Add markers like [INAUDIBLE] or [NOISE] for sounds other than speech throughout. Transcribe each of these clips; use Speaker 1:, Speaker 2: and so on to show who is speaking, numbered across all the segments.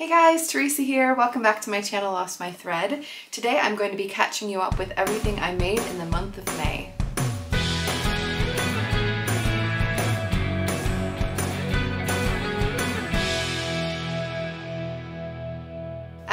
Speaker 1: Hey guys, Teresa here. Welcome back to my channel Lost My Thread. Today I'm going to be catching you up with everything I made in the month of May.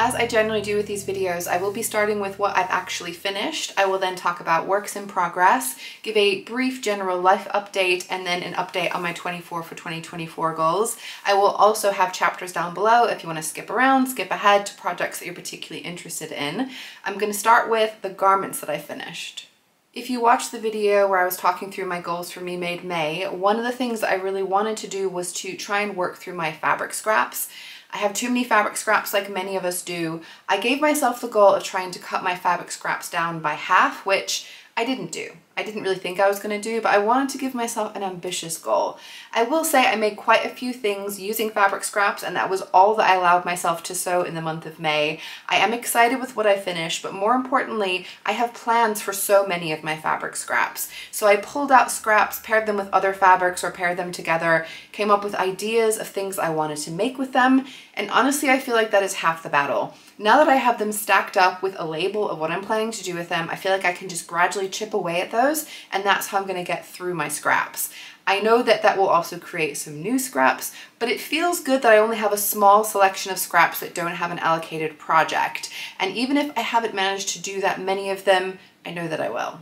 Speaker 1: As I generally do with these videos, I will be starting with what I've actually finished. I will then talk about works in progress, give a brief general life update, and then an update on my 24 for 2024 goals. I will also have chapters down below if you want to skip around, skip ahead to projects that you're particularly interested in. I'm going to start with the garments that I finished. If you watched the video where I was talking through my goals for Me Made May, one of the things that I really wanted to do was to try and work through my fabric scraps. I have too many fabric scraps like many of us do. I gave myself the goal of trying to cut my fabric scraps down by half, which I didn't do. I didn't really think I was going to do, but I wanted to give myself an ambitious goal. I will say I made quite a few things using fabric scraps and that was all that I allowed myself to sew in the month of May. I am excited with what I finished, but more importantly, I have plans for so many of my fabric scraps. So I pulled out scraps, paired them with other fabrics or paired them together, came up with ideas of things I wanted to make with them, and honestly I feel like that is half the battle. Now that I have them stacked up with a label of what I'm planning to do with them, I feel like I can just gradually chip away at those and that's how I'm gonna get through my scraps. I know that that will also create some new scraps, but it feels good that I only have a small selection of scraps that don't have an allocated project. And even if I haven't managed to do that many of them, I know that I will.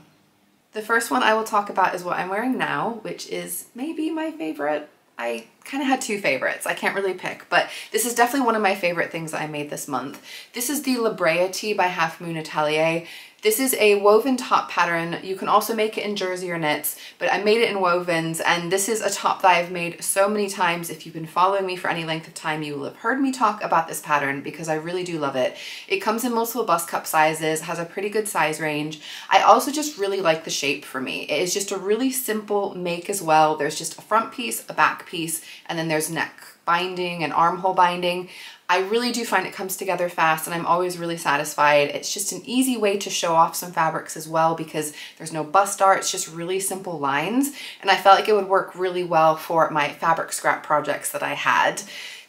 Speaker 1: The first one I will talk about is what I'm wearing now, which is maybe my favorite I kind of had two favorites. I can't really pick, but this is definitely one of my favorite things I made this month. This is the La Brea tee by Halfmoon Atelier. This is a woven top pattern. You can also make it in jersey or knits, but I made it in wovens and this is a top that I've made so many times. If you've been following me for any length of time, you will have heard me talk about this pattern because I really do love it. It comes in multiple bust cup sizes, has a pretty good size range. I also just really like the shape for me. It is just a really simple make as well. There's just a front piece, a back piece, and then there's neck binding and armhole binding. I really do find it comes together fast and I'm always really satisfied. It's just an easy way to show off some fabrics as well because there's no bust dart, it's just really simple lines. And I felt like it would work really well for my fabric scrap projects that I had.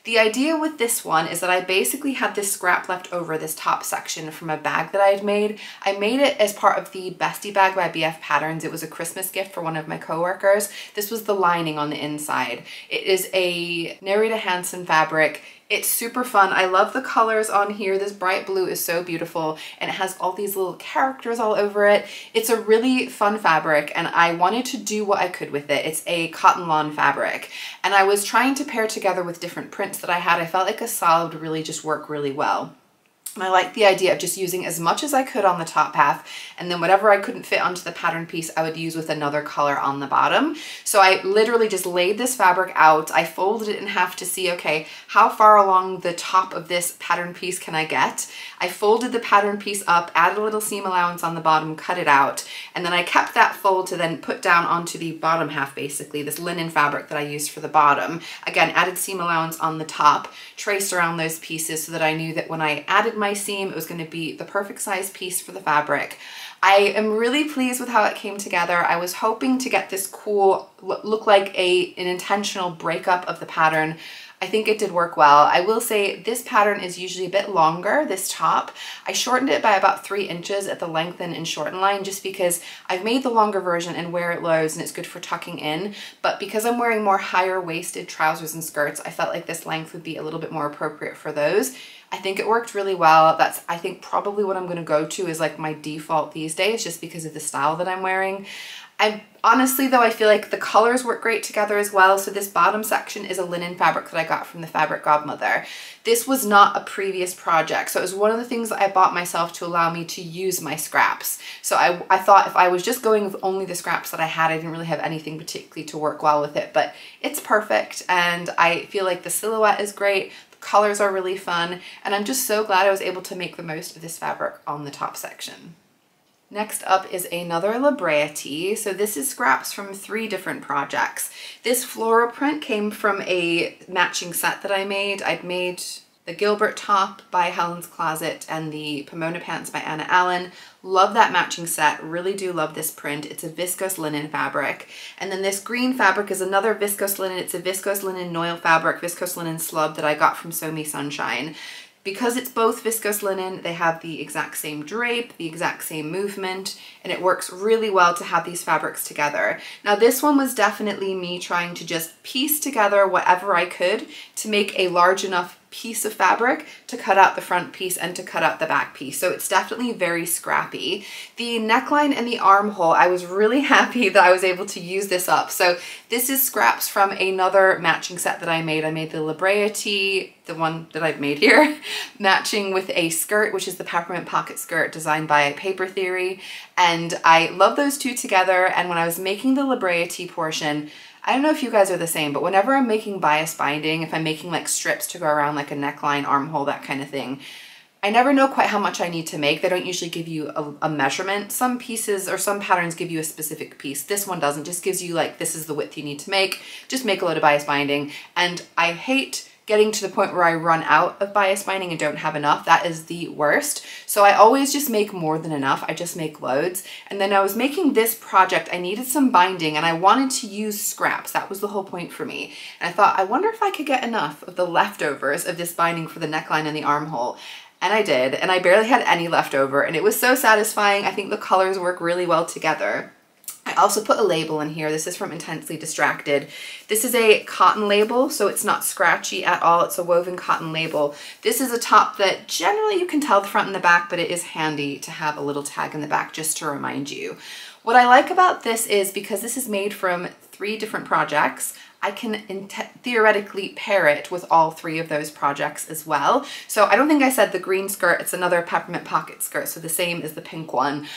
Speaker 1: The idea with this one is that I basically had this scrap left over this top section from a bag that I had made. I made it as part of the Bestie bag by BF Patterns. It was a Christmas gift for one of my coworkers. This was the lining on the inside. It is a Nerida Hansen fabric. It's super fun. I love the colors on here. This bright blue is so beautiful and it has all these little characters all over it. It's a really fun fabric and I wanted to do what I could with it. It's a cotton lawn fabric and I was trying to pair together with different prints that I had. I felt like a solid would really just work really well. And I like the idea of just using as much as I could on the top half and then whatever I couldn't fit onto the pattern piece I would use with another color on the bottom. So I literally just laid this fabric out. I folded it in half to see, okay, how far along the top of this pattern piece can I get? I folded the pattern piece up, added a little seam allowance on the bottom, cut it out, and then I kept that fold to then put down onto the bottom half basically, this linen fabric that I used for the bottom. Again, added seam allowance on the top, traced around those pieces so that I knew that when I added my my seam. It was going to be the perfect size piece for the fabric. I am really pleased with how it came together. I was hoping to get this cool, look like a an intentional breakup of the pattern. I think it did work well. I will say this pattern is usually a bit longer, this top. I shortened it by about three inches at the lengthen and shorten line just because I've made the longer version and wear it lows and it's good for tucking in. But because I'm wearing more higher waisted trousers and skirts, I felt like this length would be a little bit more appropriate for those. I think it worked really well. That's, I think, probably what I'm going to go to is like my default these days just because of the style that I'm wearing. I honestly though I feel like the colors work great together as well so this bottom section is a linen fabric that I got from the Fabric Godmother. This was not a previous project so it was one of the things that I bought myself to allow me to use my scraps. So I, I thought if I was just going with only the scraps that I had I didn't really have anything particularly to work well with it but it's perfect and I feel like the silhouette is great colors are really fun, and I'm just so glad I was able to make the most of this fabric on the top section. Next up is another La Brea tee. So this is scraps from three different projects. This floral print came from a matching set that I made. I'd made the Gilbert top by Helen's Closet and the Pomona pants by Anna Allen. Love that matching set. Really do love this print. It's a viscose linen fabric. And then this green fabric is another viscose linen. It's a viscose linen noil fabric, viscose linen slub that I got from Sew Me Sunshine. Because it's both viscose linen, they have the exact same drape, the exact same movement, and it works really well to have these fabrics together. Now this one was definitely me trying to just piece together whatever I could to make a large enough piece of fabric to cut out the front piece and to cut out the back piece. So it's definitely very scrappy. The neckline and the armhole, I was really [LAUGHS] happy that I was able to use this up. So this is scraps from another matching set that I made. I made the La Brea tee, the one that I've made here, [LAUGHS] matching with a skirt, which is the peppermint pocket skirt designed by Paper Theory. And I love those two together. And when I was making the La Brea tee portion, I don't know if you guys are the same, but whenever I'm making bias binding, if I'm making like strips to go around like a neckline, armhole, that kind of thing, I never know quite how much I need to make. They don't usually give you a, a, measurement. Some pieces or some patterns give you a specific piece. This one doesn't, just gives you like, this is the width you need to make. Just make a load of bias binding. And I hate getting to the point where I run out of bias binding and don't have enough, that is the worst. So I always just make more than enough. I just make loads. And then I was making this project, I needed some binding and I wanted to use scraps. That was the whole point for me. And I thought, I wonder if I could get enough of the leftovers of this binding for the neckline and the armhole. And I did, and I barely had any left over, and it was so satisfying. I think the colors work really well together. I also put a label in here. This is from Intensely Distracted. This is a cotton label, so it's not scratchy at all. It's a woven cotton label. This is a top that generally you can tell the front and the back, but it is handy to have a little tag in the back just to remind you. What I like about this is because this is made from three different projects, I can theoretically pair it with all three of those projects as well. So I don't think I said the green skirt, it's another peppermint pocket skirt, so the same as the pink one.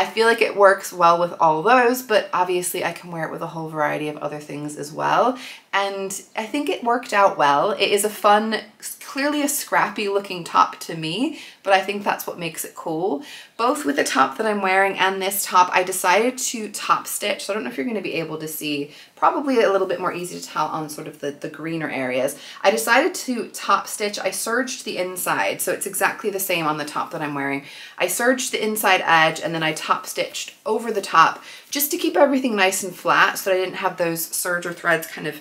Speaker 1: I feel like it works well with all those, but obviously I can wear it with a whole variety of other things as well. And I think it worked out well. It is a fun, clearly a scrappy looking top to me, but I think that's what makes it cool. Both with the top that I'm wearing and this top, I decided to top stitch. So I don't know if you're gonna be able to see, probably a little bit more easy to tell on sort of the, the greener areas. I decided to top stitch, I serged the inside, so it's exactly the same on the top that I'm wearing. I serged the inside edge and then I top stitched over the top just to keep everything nice and flat so that I didn't have those serger threads kind of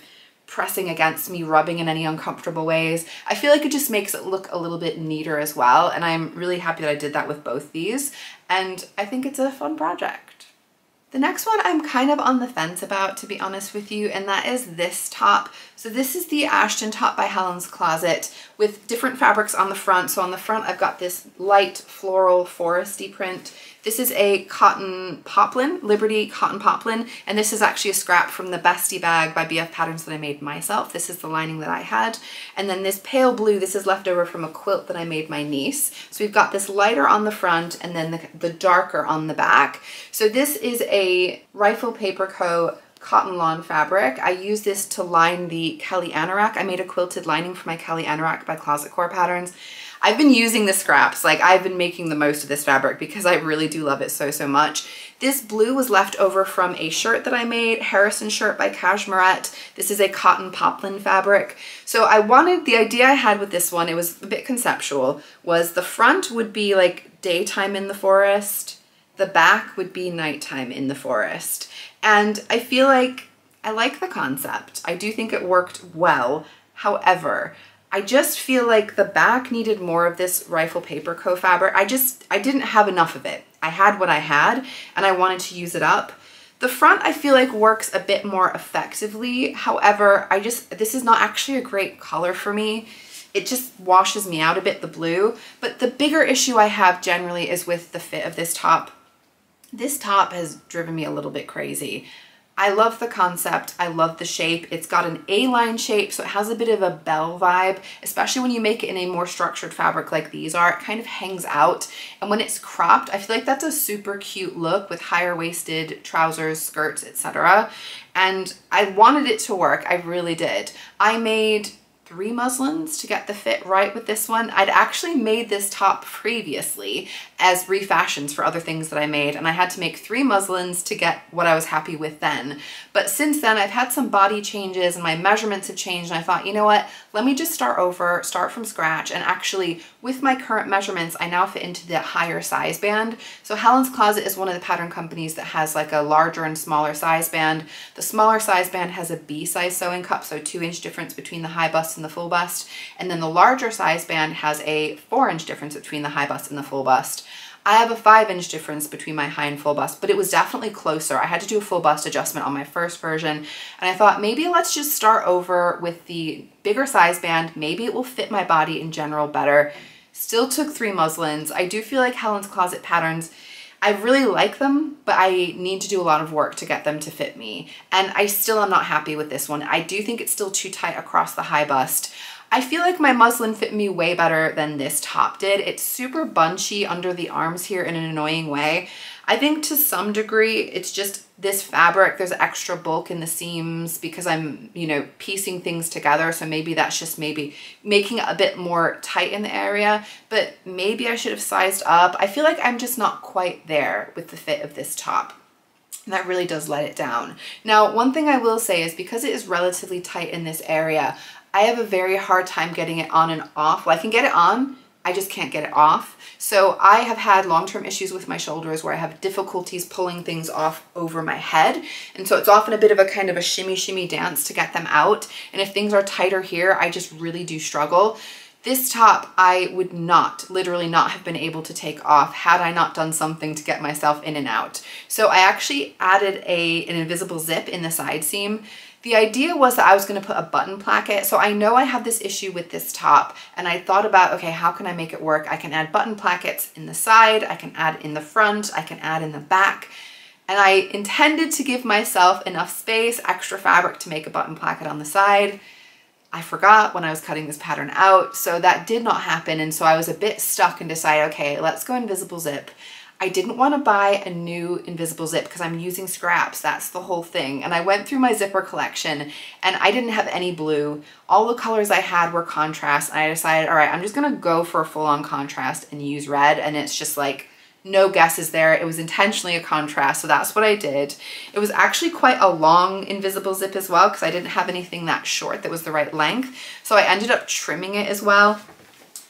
Speaker 1: pressing against me, rubbing in any uncomfortable ways. I feel like it just makes it look a little bit neater as well. And I'm really happy that I did that with both these. And I think it's a fun project. The next one I'm kind of on the fence about, to be honest with you, and that is this top. So this is the Ashton top by Helen's Closet with different fabrics on the front. So on the front, I've got this light floral foresty print. This is a cotton poplin, Liberty cotton poplin, and this is actually a scrap from the Bestie bag by BF Patterns that I made myself. This is the lining that I had. And then this pale blue, this is left over from a quilt that I made my niece. So we've got this lighter on the front and then the, the darker on the back. So this is a Rifle Paper Co cotton lawn fabric. I use this to line the Kelly Anorak. I made a quilted lining for my Kelly Anorak by Closet Core Patterns. I've been using the scraps, like I've been making the most of this fabric because I really do love it so, so much. This blue was left over from a shirt that I made, Harrison shirt by Cashmerette. This is a cotton poplin fabric. So I wanted, the idea I had with this one, it was a bit conceptual, was the front would be like daytime in the forest, the back would be nighttime in the forest. And I feel like I like the concept. I do think it worked well. However, I just feel like the back needed more of this Rifle Paper Co fabric. I just, I didn't have enough of it. I had what I had and I wanted to use it up. The front I feel like works a bit more effectively. However, I just, this is not actually a great color for me. It just washes me out a bit, the blue. But the bigger issue I have generally is with the fit of this top. This top has driven me a little bit crazy. I love the concept. I love the shape. It's got an A-line shape, so it has a bit of a bell vibe, especially when you make it in a more structured fabric like these are. It kind of hangs out. And when it's cropped, I feel like that's a super cute look with higher waisted trousers, skirts, etc. And I wanted it to work. I really did. I made three muslins to get the fit right with this one. I'd actually made this top previously as refashions for other things that I made and I had to make three muslins to get what I was happy with then. But since then I've had some body changes and my measurements have changed and I thought, you know what, let me just start over, start from scratch and actually with my current measurements I now fit into the higher size band. So Helen's Closet is one of the pattern companies that has like a larger and smaller size band. The smaller size band has a B size sewing cup, so two inch difference between the high bust and the full bust. And then the larger size band has a four inch difference between the high bust and the full bust. I have a five inch difference between my high and full bust, but it was definitely closer. I had to do a full bust adjustment on my first version. And I thought maybe let's just start over with the bigger size band. Maybe it will fit my body in general better. Still took three muslins. I do feel like Helen's Closet patterns I really like them, but I need to do a lot of work to get them to fit me. And I still am not happy with this one. I do think it's still too tight across the high bust. I feel like my muslin fit me way better than this top did. It's super bunchy under the arms here in an annoying way. I think to some degree, it's just this fabric, there's extra bulk in the seams because I'm, you know, piecing things together. So maybe that's just maybe making it a bit more tight in the area, but maybe I should have sized up. I feel like I'm just not quite there with the fit of this top. And that really does let it down. Now, one thing I will say is because it is relatively tight in this area, I have a very hard time getting it on and off. Well, I can get it on, I just can't get it off. So I have had long-term issues with my shoulders where I have difficulties pulling things off over my head. And so it's often a bit of a kind of a shimmy shimmy dance to get them out. And if things are tighter here, I just really do struggle. This top I would not, literally not have been able to take off had I not done something to get myself in and out. So I actually added a, an invisible zip in the side seam the idea was that I was going to put a button placket. So I know I have this issue with this top and I thought about, okay, how can I make it work? I can add button plackets in the side, I can add in the front, I can add in the back. And I intended to give myself enough space, extra fabric to make a button placket on the side. I forgot when I was cutting this pattern out, so that did not happen. And so I was a bit stuck and decided, okay, let's go invisible zip. I didn't want to buy a new invisible zip because I'm using scraps. That's the whole thing. And I went through my zipper collection and I didn't have any blue. All the colors I had were contrast. And I decided, all right, I'm just going to go for a full on contrast and use red. And it's just like, no guesses there. It was intentionally a contrast, so that's what I did. It was actually quite a long invisible zip as well because I didn't have anything that short that was the right length. So I ended up trimming it as well.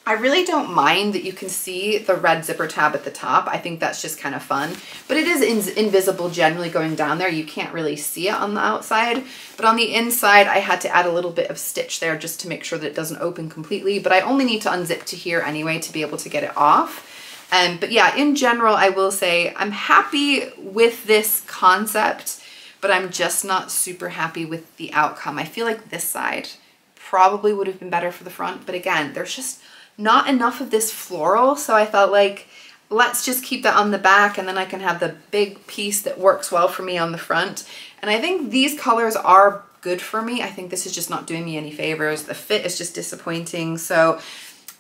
Speaker 1: I really don't mind that you can see the red zipper tab at the top. I think that's just kind of fun, but it is in invisible generally going down there. You can't really see it on the outside, but on the inside, I had to add a little bit of stitch there just to make sure that it doesn't open completely, but I only need to unzip to here anyway to be able to get it off. Um, but yeah, in general, I will say I'm happy with this concept, but I'm just not super happy with the outcome. I feel like this side probably would have been better for the front, but again, there's just not enough of this floral. So I felt like, let's just keep that on the back and then I can have the big piece that works well for me on the front. And I think these colors are good for me. I think this is just not doing me any favors. The fit is just disappointing. So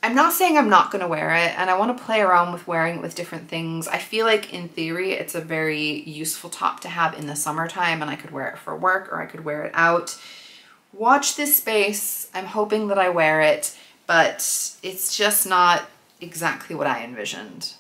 Speaker 1: I'm not saying I'm not going to wear it and I want to play around with wearing it with different things. I feel like in theory it's a very useful top to have in the summertime and I could wear it for work or I could wear it out. Watch this space. I'm hoping that I wear it but it's just not exactly what I envisioned.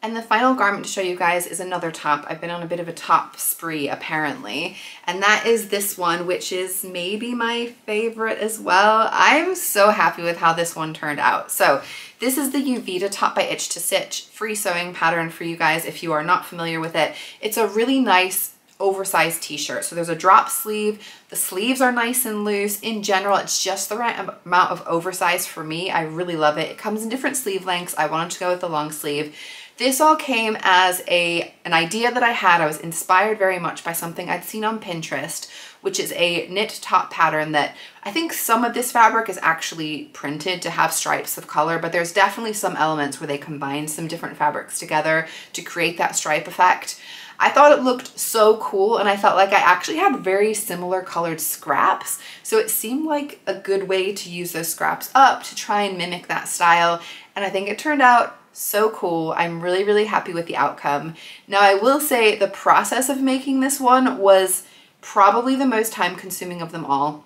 Speaker 1: And the final garment to show you guys is another top. I've been on a bit of a top spree apparently, and that is this one, which is maybe my favorite as well. I'm so happy with how this one turned out. So this is the Uvita top by Itch to Stitch free sewing pattern for you guys if you are not familiar with it. It's a really nice oversized t-shirt. So there's a drop sleeve. The sleeves are nice and loose. In general, it's just the right amount of oversize for me. I really love it. It comes in different sleeve lengths. I wanted to go with the long sleeve. This all came as a an idea that I had. I was inspired very much by something I'd seen on Pinterest, which is a knit top pattern that I think some of this fabric is actually printed to have stripes of color, but there's definitely some elements where they combine some different fabrics together to create that stripe effect. I thought it looked so cool and I felt like I actually had very similar colored scraps. So it seemed like a good way to use those scraps up to try and mimic that style. And I think it turned out so cool. I'm really, really happy with the outcome. Now I will say the process of making this one was probably the most time consuming of them all.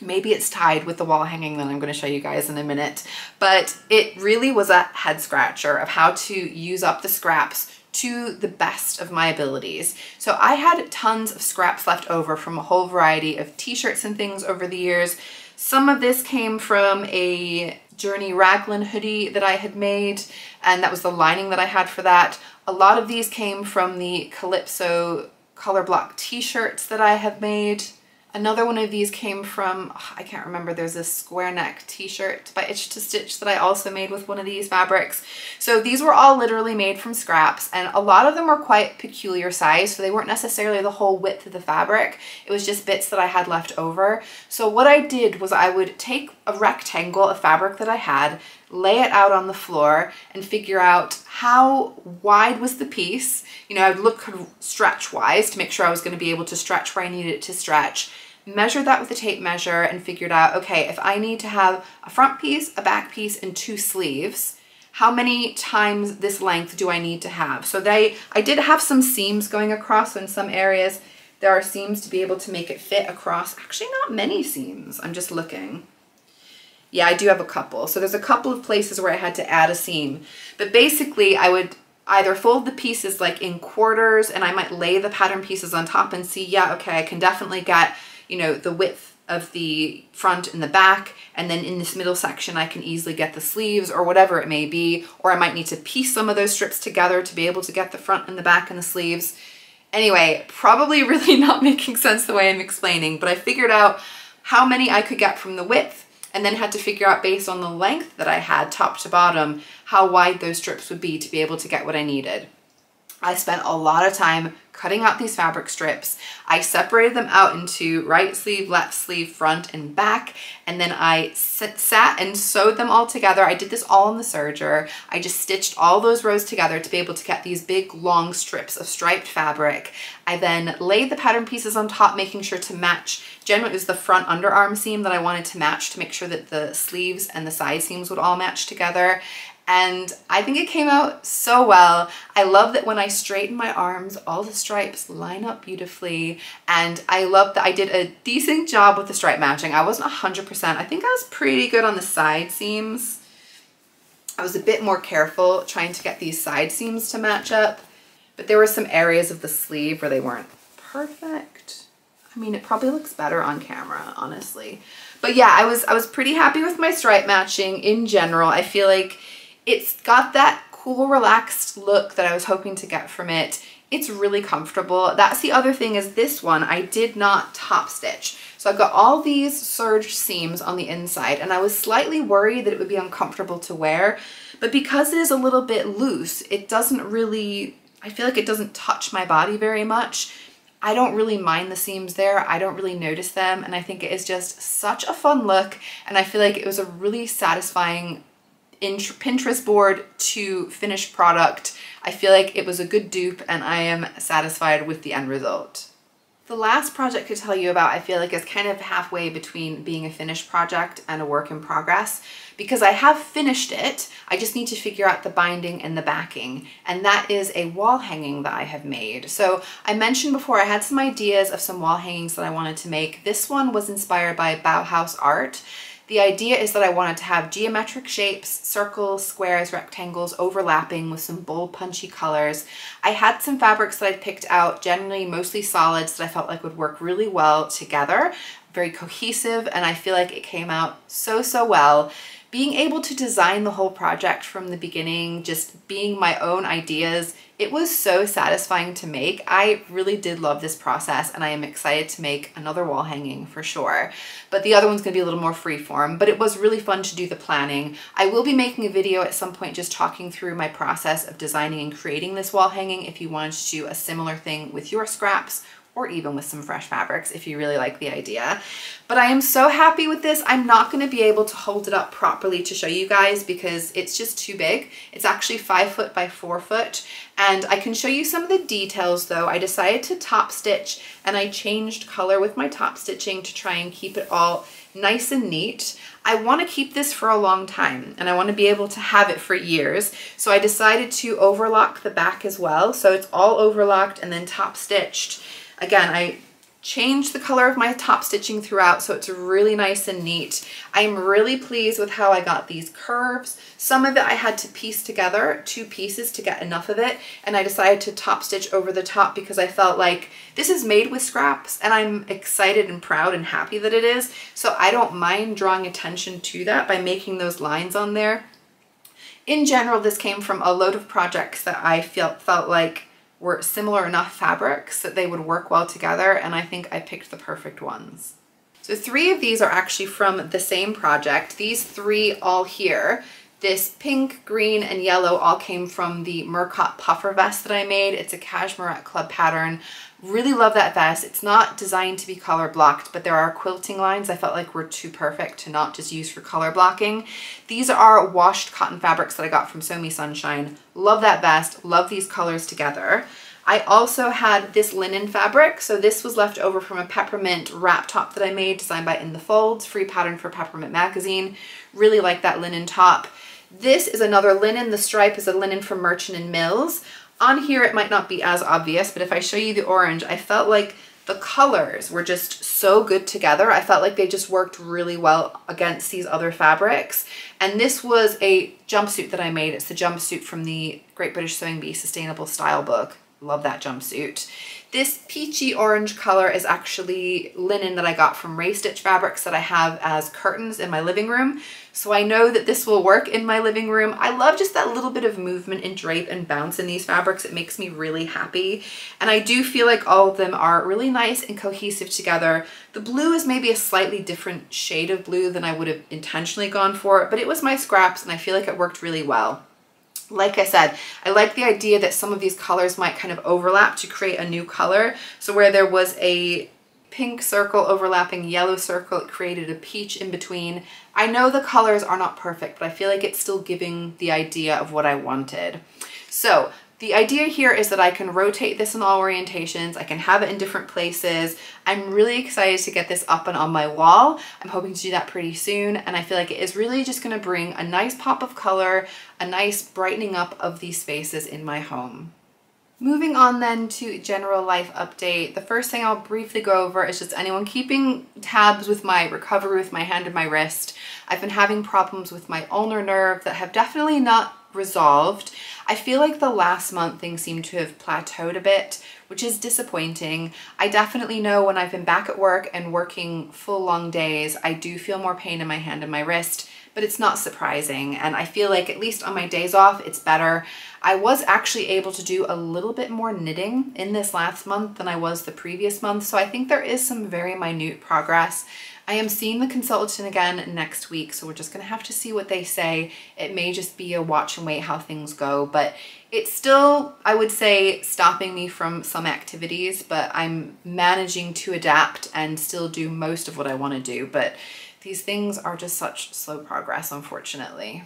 Speaker 1: Maybe it's tied with the wall hanging that I'm going to show you guys in a minute. But it really was a head scratcher of how to use up the scraps to the best of my abilities. So I had tons of scraps left over from a whole variety of t-shirts and things over the years. Some of this came from a Journey Raglan hoodie that I had made and that was the lining that I had for that. A lot of these came from the Calypso color block t-shirts that I have made. Another one of these came from, I can't remember, there's a square neck t-shirt by Itch to Stitch that I also made with one of these fabrics. So these were all literally made from scraps and a lot of them were quite peculiar size, so they weren't necessarily the whole width of the fabric. It was just bits that I had left over. So what I did was I would take a rectangle of fabric that I had, lay it out on the floor and figure out how wide was the piece. You know, I'd look stretch wise to make sure I was going to be able to stretch where I needed it to stretch. Measured that with a tape measure and figured out, okay, if I need to have a front piece, a back piece, and two sleeves, how many times this length do I need to have? So they, I did have some seams going across so in some areas. There are seams to be able to make it fit across. Actually, not many seams. I'm just looking. Yeah, I do have a couple. So there's a couple of places where I had to add a seam. But basically, I would either fold the pieces like in quarters and I might lay the pattern pieces on top and see, yeah, okay, I can definitely get, you know, the width of the front and the back. And then in this middle section, I can easily get the sleeves or whatever it may be. Or I might need to piece some of those strips together to be able to get the front and the back and the sleeves. Anyway, probably [LAUGHS] really not making sense the way I'm explaining, but I figured out how many I could get from the width and then had to figure out based on the length that I had top to bottom, how wide those strips would be to be able to get what I needed. I spent a lot of time cutting out these fabric strips. I separated them out into right sleeve, left sleeve, front and back, and then I sat and sewed them all together. I did this all in the serger. I just stitched all those rows together to be able to get these big long strips of striped fabric. I then laid the pattern pieces on top, making sure to match. Generally, it was the front underarm seam that I wanted to match to make sure that the sleeves and the side seams would all match together and I think it came out so well. I love that when I straighten my arms, all the stripes line up beautifully. And I love that I did a decent job with the stripe matching. I wasn't 100%. I think I was pretty good on the side seams. I was a bit more careful trying to get these side seams to match up. But there were some areas of the sleeve where they weren't perfect. I mean, it probably looks better on camera, honestly. But yeah, I was I was pretty happy with my stripe matching in general. I feel like it's got that cool, relaxed look that I was hoping to get from it. It's really comfortable. That's the other thing is this one, I did not top stitch. So I've got all these serge seams on the inside and I was slightly worried that it would be uncomfortable to wear, but because it is a little bit loose, it doesn't really, I feel like it doesn't touch my body very much. I don't really mind the seams there. I don't really notice them. And I think it is just such a fun look. And I feel like it was a really satisfying Pinterest board to finished product. I feel like it was a good dupe and I am satisfied with the end result. The last project to tell you about I feel like is kind of halfway between being a finished project and a work in progress because I have finished it. I just need to figure out the binding and the backing and that is a wall hanging that I have made. So I mentioned before I had some ideas of some wall hangings that I wanted to make. This one was inspired by Bauhaus art the idea is that I wanted to have geometric shapes, circles, squares, rectangles overlapping with some bold punchy colors. I had some fabrics that I'd picked out, generally mostly solids that I felt like would work really well together, very cohesive, and I feel like it came out so, so well being able to design the whole project from the beginning, just being my own ideas, it was so satisfying to make. I really did love this process and I am excited to make another wall hanging for sure. But the other one's gonna be a little more freeform, but it was really fun to do the planning. I will be making a video at some point just talking through my process of designing and creating this wall hanging if you wanted to do a similar thing with your scraps or even with some fresh fabrics if you really like the idea. But I am so happy with this. I'm not gonna be able to hold it up properly to show you guys because it's just too big. It's actually five foot by four foot. And I can show you some of the details though. I decided to top stitch and I changed color with my top stitching to try and keep it all nice and neat. I want to keep this for a long time and I want to be able to have it for years. So I decided to overlock the back as well. So it's all overlocked and then top stitched Again, I changed the color of my top stitching throughout so it's really nice and neat. I'm really pleased with how I got these curves. Some of it I had to piece together, two pieces to get enough of it, and I decided to top stitch over the top because I felt like this is made with scraps and I'm excited and proud and happy that it is, so I don't mind drawing attention to that by making those lines on there. In general, this came from a load of projects that I felt, felt like were similar enough fabrics that they would work well together and I think I picked the perfect ones. So three of these are actually from the same project. These three all here, this pink, green, and yellow all came from the Murcot puffer vest that I made. It's a Cashmere Club pattern. Really love that vest. It's not designed to be color blocked, but there are quilting lines I felt like were too perfect to not just use for color blocking. These are washed cotton fabrics that I got from Me Sunshine. Love that vest, love these colors together. I also had this linen fabric. So this was left over from a peppermint wrap top that I made, designed by In the Folds, free pattern for Peppermint Magazine. Really like that linen top. This is another linen. The stripe is a linen from Merchant and Mills. On here, it might not be as obvious, but if I show you the orange, I felt like the colors were just so good together. I felt like they just worked really well against these other fabrics. And this was a jumpsuit that I made. It's the jumpsuit from the Great British Sewing Bee Sustainable Style book. Love that jumpsuit. This peachy orange color is actually linen that I got from Raystitch fabrics that I have as curtains in my living room. So I know that this will work in my living room. I love just that little bit of movement and drape and bounce in these fabrics. It makes me really happy. And I do feel like all of them are really nice and cohesive together. The blue is maybe a slightly different shade of blue than I would have intentionally gone for, but it was my scraps and I feel like it worked really well. Like I said, I like the idea that some of these colors might kind of overlap to create a new color. So where there was a pink circle overlapping yellow circle, it created a peach in between. I know the colors are not perfect, but I feel like it's still giving the idea of what I wanted. So the idea here is that I can rotate this in all orientations. I can have it in different places. I'm really excited to get this up and on my wall. I'm hoping to do that pretty soon. And I feel like it is really just gonna bring a nice pop of color, a nice brightening up of these spaces in my home. Moving on then to general life update, the first thing I'll briefly go over is just anyone keeping tabs with my recovery with my hand and my wrist. I've been having problems with my ulnar nerve that have definitely not resolved. I feel like the last month things seem to have plateaued a bit, which is disappointing. I definitely know when I've been back at work and working full long days, I do feel more pain in my hand and my wrist, but it's not surprising. And I feel like at least on my days off, it's better. I was actually able to do a little bit more knitting in this last month than I was the previous month. So I think there is some very minute progress. I am seeing the consultant again next week, so we're just gonna have to see what they say. It may just be a watch and wait how things go, but it's still, I would say, stopping me from some activities, but I'm managing to adapt and still do most of what I wanna do. But these things are just such slow progress, unfortunately.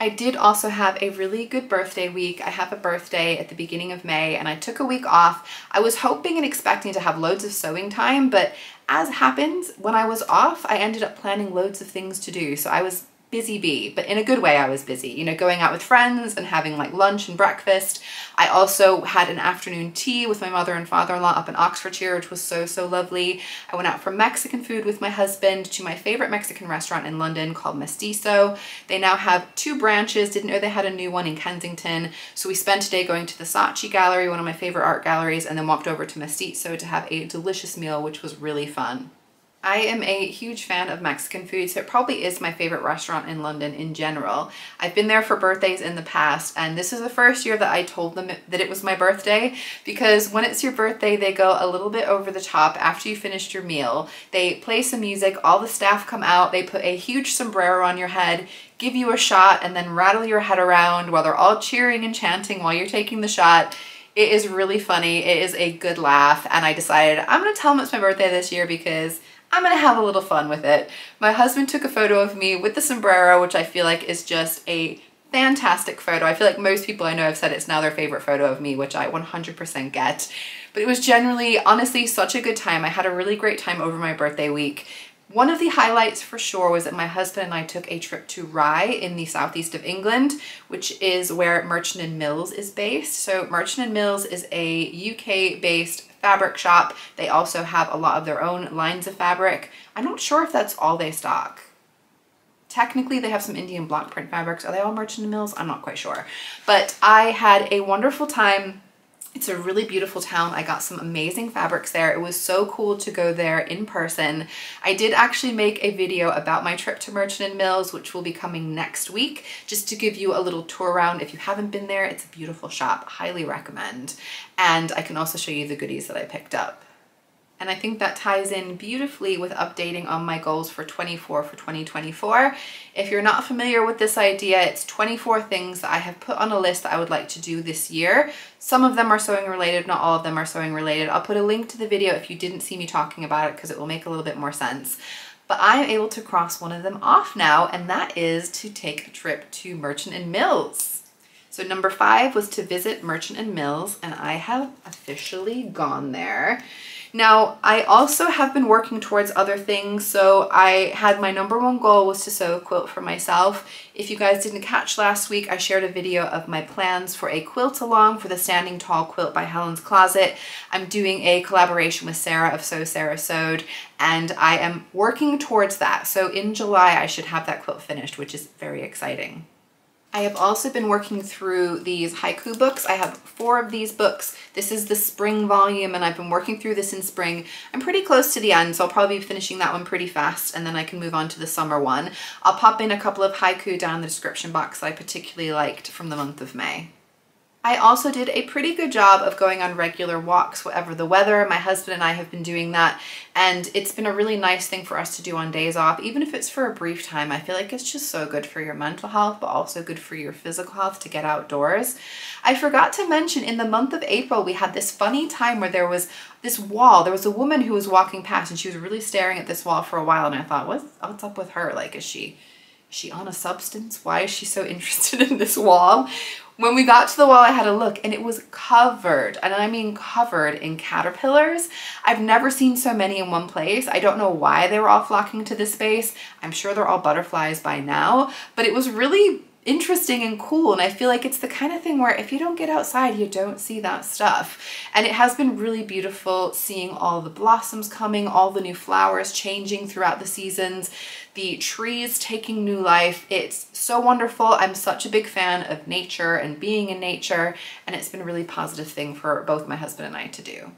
Speaker 1: I did also have a really good birthday week. I have a birthday at the beginning of May and I took a week off. I was hoping and expecting to have loads of sewing time, but as happens, when I was off, I ended up planning loads of things to do. So I was busy bee, but in a good way I was busy, you know, going out with friends and having like lunch and breakfast. I also had an afternoon tea with my mother and father-in-law up in Oxfordshire, which was so, so lovely. I went out for Mexican food with my husband to my favorite Mexican restaurant in London called Mestizo. They now have two branches, didn't know they had a new one in Kensington. So we spent today going to the Saatchi Gallery, one of my favorite art galleries, and then walked over to Mestizo to have a delicious meal, which was really fun. I am a huge fan of Mexican food, so it probably is my favorite restaurant in London in general. I've been there for birthdays in the past, and this is the first year that I told them that it was my birthday, because when it's your birthday, they go a little bit over the top after you finished your meal. They play some music, all the staff come out, they put a huge sombrero on your head, give you a shot, and then rattle your head around while they're all cheering and chanting while you're taking the shot. It is really funny. It is a good laugh, and I decided I'm gonna tell them it's my birthday this year because I'm gonna have a little fun with it. My husband took a photo of me with the sombrero, which I feel like is just a fantastic photo. I feel like most people I know have said it's now their favorite photo of me, which I 100% get. But it was generally, honestly, such a good time. I had a really great time over my birthday week. One of the highlights for sure was that my husband and I took a trip to Rye in the southeast of England, which is where Merchant & Mills is based. So Merchant & Mills is a UK-based fabric shop. They also have a lot of their own lines of fabric. I'm not sure if that's all they stock. Technically, they have some Indian block print fabrics. Are they all Merchant Mills? I'm not quite sure. But I had a wonderful time it's a really beautiful town. I got some amazing fabrics there. It was so cool to go there in person. I did actually make a video about my trip to Merchant & Mills, which will be coming next week, just to give you a little tour around. If you haven't been there, it's a beautiful shop. Highly recommend. And I can also show you the goodies that I picked up. And I think that ties in beautifully with updating on my goals for 24 for 2024. If you're not familiar with this idea, it's 24 things that I have put on a list that I would like to do this year. Some of them are sewing related, not all of them are sewing related. I'll put a link to the video if you didn't see me talking about it because it will make a little bit more sense. But I'm able to cross one of them off now, and that is to take a trip to Merchant & Mills. So number five was to visit Merchant & Mills, and I have officially gone there. Now, I also have been working towards other things. So I had my number one goal was to sew a quilt for myself. If you guys didn't catch last week, I shared a video of my plans for a quilt along for the Standing Tall quilt by Helen's Closet. I'm doing a collaboration with Sarah of Sew Sarah Sewed, and I am working towards that. So in July, I should have that quilt finished, which is very exciting. I have also been working through these haiku books. I have four of these books. This is the spring volume and I've been working through this in spring. I'm pretty close to the end, so I'll probably be finishing that one pretty fast and then I can move on to the summer one. I'll pop in a couple of haiku down in the description box that I particularly liked from the month of May. I also did a pretty good job of going on regular walks, whatever the weather. My husband and I have been doing that, and it's been a really nice thing for us to do on days off, even if it's for a brief time. I feel like it's just so good for your mental health, but also good for your physical health to get outdoors. I forgot to mention in the month of April, we had this funny time where there was this wall. There was a woman who was walking past, and she was really staring at this wall for a while, and I thought, what's, what's up with her? Like, is she is she on a substance? Why is she so [LAUGHS] interested in this wall? When we got to the wall, I had a look and it was covered, and I mean covered in caterpillars. I've never seen so many in one place. I don't know why they were all flocking to this space. I'm sure they're all butterflies by now, but it was really interesting and cool. And I feel like it's the kind of thing where if you don't get outside, you don't see that stuff. And it has been really beautiful seeing all the blossoms coming, all the new flowers changing throughout the seasons, the trees taking new life. It's so wonderful. I'm such a big fan of nature and being in nature. And it's been a really positive thing for both my husband and I to do.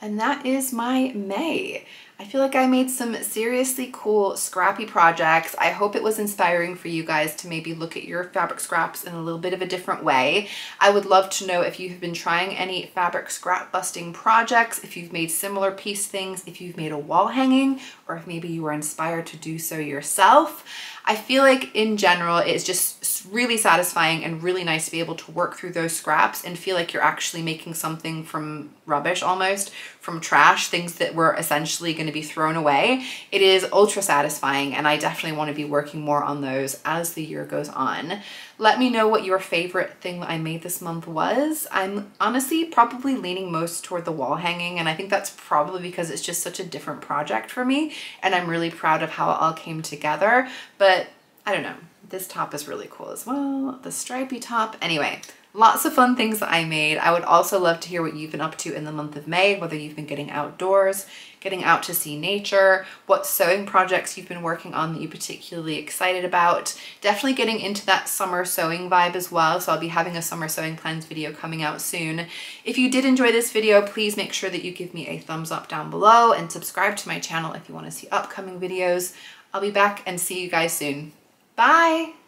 Speaker 1: And that is my May. I feel like I made some seriously cool scrappy projects. I hope it was inspiring for you guys to maybe look at your fabric scraps in a little bit of a different way. I would love to know if you have been trying any fabric scrap busting projects, if you've made similar piece things, if you've made a wall hanging, or if maybe you were inspired to do so yourself. I feel like in general, it's just really satisfying and really nice to be able to work through those scraps and feel like you're actually making something from rubbish almost, from trash, things that were essentially going to be thrown away. It is ultra satisfying and I definitely want to be working more on those as the year goes on. Let me know what your favorite thing that I made this month was. I'm honestly probably leaning most toward the wall hanging and I think that's probably because it's just such a different project for me and I'm really proud of how it all came together. But I don't know, this top is really cool as well. The stripy top. Anyway, Lots of fun things that I made. I would also love to hear what you've been up to in the month of May, whether you've been getting outdoors, getting out to see nature, what sewing projects you've been working on that you're particularly excited about. Definitely getting into that summer sewing vibe as well. So I'll be having a summer sewing plans video coming out soon. If you did enjoy this video, please make sure that you give me a thumbs up down below and subscribe to my channel if you want to see upcoming videos. I'll be back and see you guys soon. Bye!